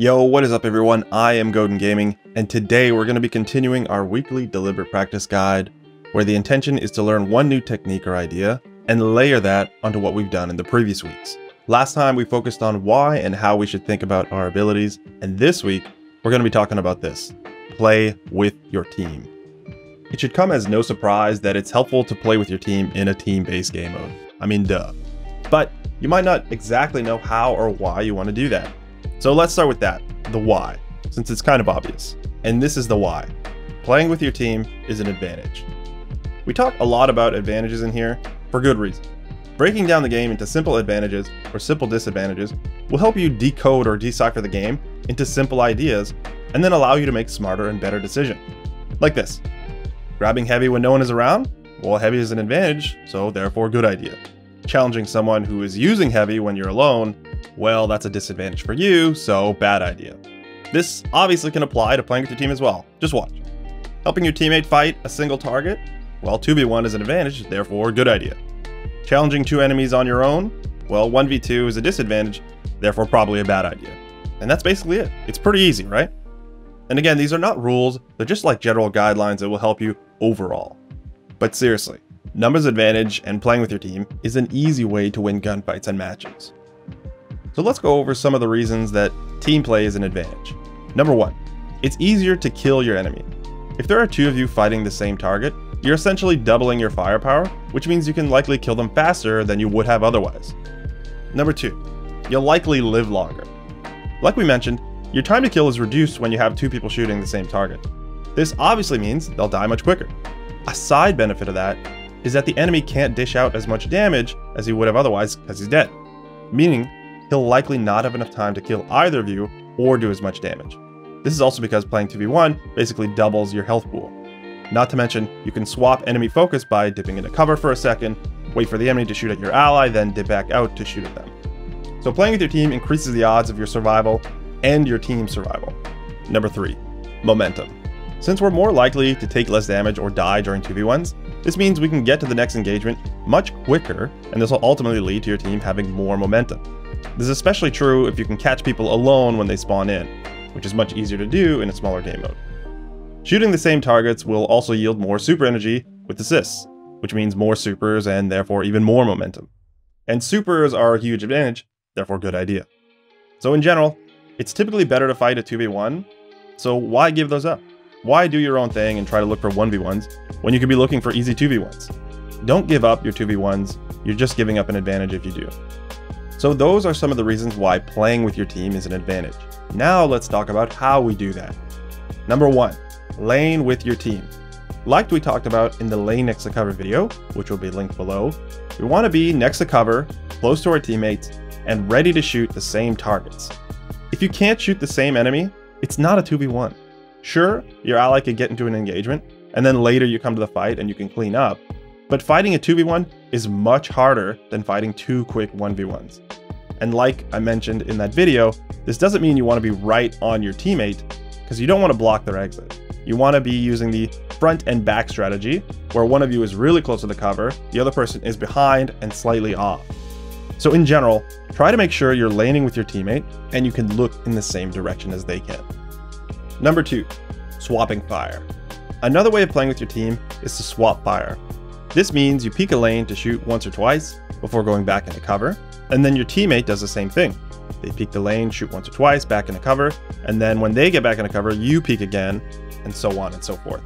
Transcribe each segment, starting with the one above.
Yo, what is up everyone? I am Godin Gaming, and today we're going to be continuing our weekly deliberate practice guide, where the intention is to learn one new technique or idea, and layer that onto what we've done in the previous weeks. Last time we focused on why and how we should think about our abilities, and this week we're going to be talking about this. Play with your team. It should come as no surprise that it's helpful to play with your team in a team-based game mode. I mean, duh. But you might not exactly know how or why you want to do that. So let's start with that, the why, since it's kind of obvious. And this is the why. Playing with your team is an advantage. We talk a lot about advantages in here for good reason. Breaking down the game into simple advantages or simple disadvantages will help you decode or decipher the game into simple ideas and then allow you to make smarter and better decisions. Like this. Grabbing heavy when no one is around? Well, heavy is an advantage, so therefore good idea. Challenging someone who is using heavy when you're alone well, that's a disadvantage for you, so bad idea. This obviously can apply to playing with your team as well. Just watch. Helping your teammate fight a single target? Well, 2v1 is an advantage, therefore good idea. Challenging two enemies on your own? Well, 1v2 is a disadvantage, therefore probably a bad idea. And that's basically it. It's pretty easy, right? And again, these are not rules, they're just like general guidelines that will help you overall. But seriously, numbers advantage and playing with your team is an easy way to win gunfights and matches. So let's go over some of the reasons that team play is an advantage. Number one, it's easier to kill your enemy. If there are two of you fighting the same target, you're essentially doubling your firepower, which means you can likely kill them faster than you would have otherwise. Number two, you'll likely live longer. Like we mentioned, your time to kill is reduced when you have two people shooting the same target. This obviously means they'll die much quicker. A side benefit of that is that the enemy can't dish out as much damage as he would have otherwise because he's dead, meaning he'll likely not have enough time to kill either of you or do as much damage. This is also because playing 2v1 basically doubles your health pool. Not to mention, you can swap enemy focus by dipping into cover for a second, wait for the enemy to shoot at your ally, then dip back out to shoot at them. So playing with your team increases the odds of your survival and your team's survival. Number 3. Momentum. Since we're more likely to take less damage or die during 2v1s, this means we can get to the next engagement much quicker, and this will ultimately lead to your team having more momentum. This is especially true if you can catch people alone when they spawn in, which is much easier to do in a smaller game mode. Shooting the same targets will also yield more super energy with assists, which means more supers and therefore even more momentum. And supers are a huge advantage, therefore good idea. So in general, it's typically better to fight a 2v1, so why give those up? Why do your own thing and try to look for 1v1s when you could be looking for easy 2v1s? Don't give up your 2v1s, you're just giving up an advantage if you do. So those are some of the reasons why playing with your team is an advantage. Now let's talk about how we do that. Number one, lane with your team. Like we talked about in the lane next to cover video, which will be linked below, we want to be next to cover, close to our teammates, and ready to shoot the same targets. If you can't shoot the same enemy, it's not a 2v1. Sure, your ally could get into an engagement, and then later you come to the fight and you can clean up, but fighting a 2v1 is much harder than fighting two quick 1v1s. And like I mentioned in that video, this doesn't mean you want to be right on your teammate, because you don't want to block their exit. You want to be using the front and back strategy, where one of you is really close to the cover, the other person is behind and slightly off. So in general, try to make sure you're laning with your teammate and you can look in the same direction as they can. Number two, swapping fire. Another way of playing with your team is to swap fire. This means you peek a lane to shoot once or twice before going back into cover, and then your teammate does the same thing. They peek the lane, shoot once or twice, back into cover, and then when they get back into cover, you peek again, and so on and so forth.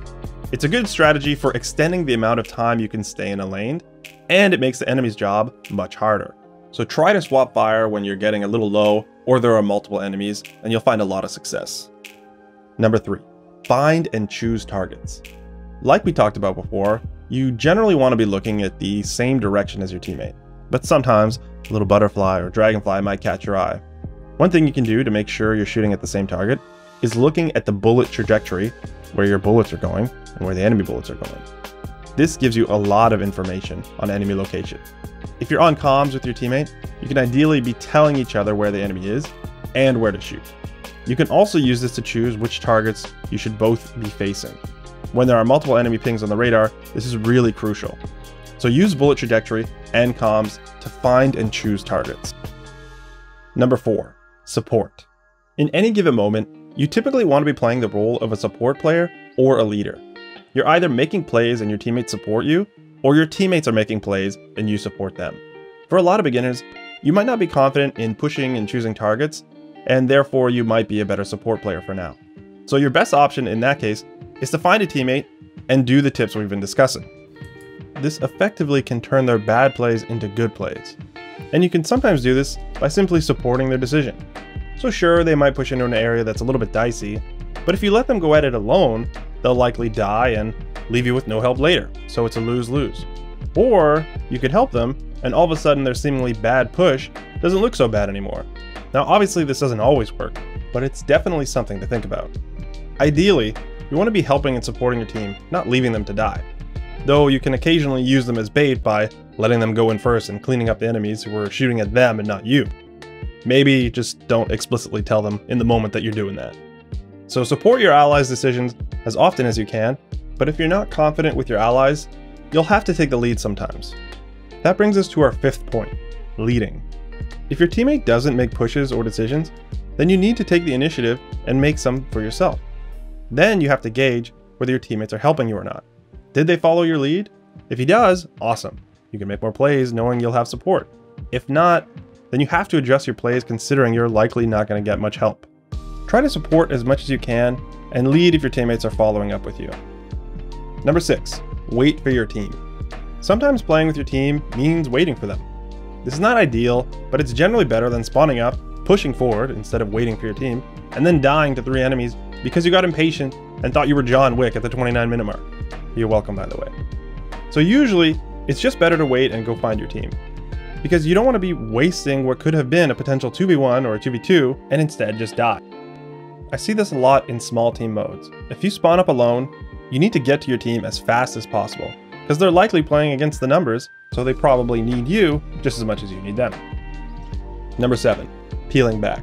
It's a good strategy for extending the amount of time you can stay in a lane, and it makes the enemy's job much harder. So try to swap fire when you're getting a little low or there are multiple enemies, and you'll find a lot of success. Number 3. Find and choose targets. Like we talked about before, you generally want to be looking at the same direction as your teammate, but sometimes a little butterfly or dragonfly might catch your eye. One thing you can do to make sure you're shooting at the same target is looking at the bullet trajectory, where your bullets are going and where the enemy bullets are going. This gives you a lot of information on enemy location. If you're on comms with your teammate, you can ideally be telling each other where the enemy is and where to shoot. You can also use this to choose which targets you should both be facing. When there are multiple enemy pings on the radar, this is really crucial. So use bullet trajectory and comms to find and choose targets. Number 4. Support. In any given moment, you typically want to be playing the role of a support player or a leader. You're either making plays and your teammates support you, or your teammates are making plays and you support them. For a lot of beginners, you might not be confident in pushing and choosing targets, and therefore you might be a better support player for now. So your best option in that case is to find a teammate and do the tips we've been discussing. This effectively can turn their bad plays into good plays. And you can sometimes do this by simply supporting their decision. So sure, they might push into an area that's a little bit dicey, but if you let them go at it alone, they'll likely die and leave you with no help later, so it's a lose-lose. Or you could help them, and all of a sudden their seemingly bad push doesn't look so bad anymore. Now obviously this doesn't always work, but it's definitely something to think about. Ideally, you want to be helping and supporting your team, not leaving them to die. Though you can occasionally use them as bait by letting them go in first and cleaning up the enemies who are shooting at them and not you. Maybe just don't explicitly tell them in the moment that you're doing that. So support your allies' decisions as often as you can, but if you're not confident with your allies, you'll have to take the lead sometimes. That brings us to our fifth point, leading. If your teammate doesn't make pushes or decisions, then you need to take the initiative and make some for yourself. Then you have to gauge whether your teammates are helping you or not. Did they follow your lead? If he does, awesome. You can make more plays knowing you'll have support. If not, then you have to adjust your plays considering you're likely not going to get much help. Try to support as much as you can and lead if your teammates are following up with you. Number 6. Wait for your team. Sometimes playing with your team means waiting for them. This is not ideal, but it's generally better than spawning up, pushing forward instead of waiting for your team, and then dying to three enemies because you got impatient and thought you were John Wick at the 29 minute mark. You're welcome, by the way. So usually, it's just better to wait and go find your team because you don't want to be wasting what could have been a potential 2v1 or a 2v2 and instead just die. I see this a lot in small team modes. If you spawn up alone, you need to get to your team as fast as possible because they're likely playing against the numbers, so they probably need you just as much as you need them. Number 7. Peeling back.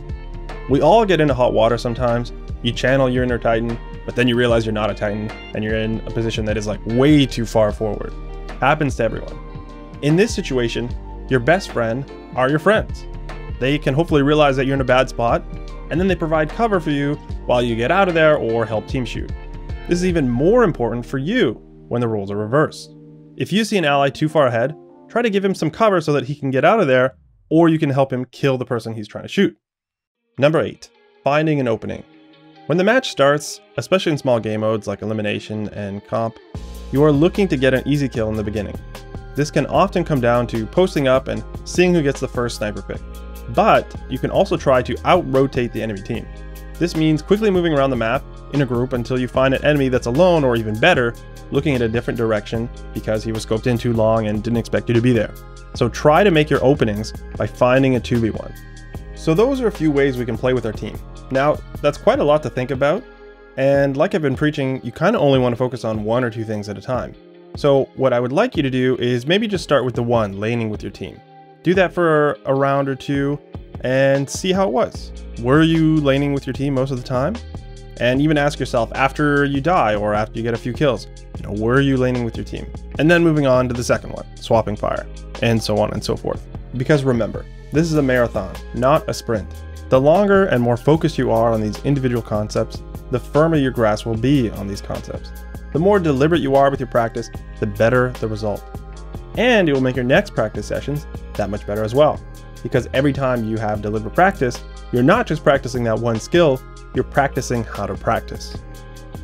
We all get into hot water sometimes. You channel your inner Titan, but then you realize you're not a Titan and you're in a position that is like way too far forward. Happens to everyone. In this situation, your best friend are your friends. They can hopefully realize that you're in a bad spot, and then they provide cover for you while you get out of there or help team shoot. This is even more important for you when the roles are reversed. If you see an ally too far ahead, try to give him some cover so that he can get out of there, or you can help him kill the person he's trying to shoot. Number 8. Finding an opening. When the match starts, especially in small game modes like Elimination and Comp, you are looking to get an easy kill in the beginning. This can often come down to posting up and seeing who gets the first sniper pick. But you can also try to out-rotate the enemy team. This means quickly moving around the map in a group until you find an enemy that's alone or even better, looking in a different direction because he was scoped in too long and didn't expect you to be there. So try to make your openings by finding a 2v1. So those are a few ways we can play with our team. Now, that's quite a lot to think about, and like I've been preaching, you kind of only want to focus on one or two things at a time. So what I would like you to do is maybe just start with the one, laning with your team. Do that for a round or two and see how it was. Were you laning with your team most of the time? And even ask yourself after you die or after you get a few kills, you know, were you laning with your team? And then moving on to the second one, swapping fire, and so on and so forth. Because remember, this is a marathon, not a sprint. The longer and more focused you are on these individual concepts, the firmer your grasp will be on these concepts. The more deliberate you are with your practice, the better the result. And it will make your next practice sessions that much better as well. Because every time you have deliberate practice, you're not just practicing that one skill, you're practicing how to practice.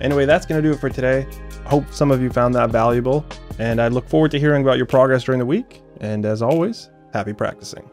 Anyway, that's going to do it for today. Hope some of you found that valuable, and I look forward to hearing about your progress during the week. And as always, happy practicing.